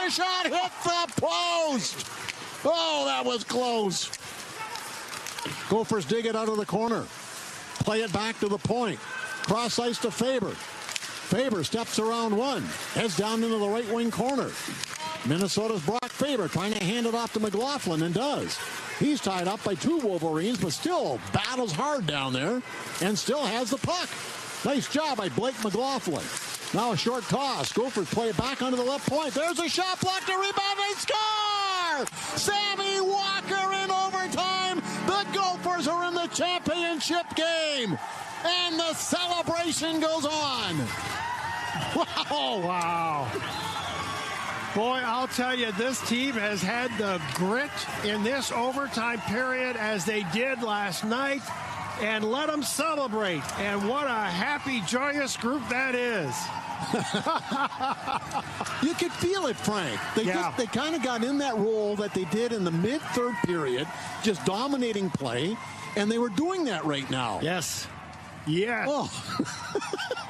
Another shot hit the post. Oh, that was close. Gophers dig it out of the corner. Play it back to the point. Cross ice to Faber. Faber steps around one. Heads down into the right wing corner. Minnesota's Brock Faber trying to hand it off to McLaughlin and does. He's tied up by two Wolverines, but still battles hard down there and still has the puck. Nice job by Blake McLaughlin. Now a short toss. Gophers play back onto the left point. There's a shot blocked, a rebound, and score! Sammy Walker in overtime. The Gophers are in the championship game. And the celebration goes on. Wow. Wow. Boy, I'll tell you, this team has had the grit in this overtime period as they did last night. And let them celebrate. And what a happy, joyous group that is. You could feel it, Frank. They Yeah. just they kind of got in that roll that they did in the mid third period, just dominating play, and they were doing that right now. Yes. Yes. Oh,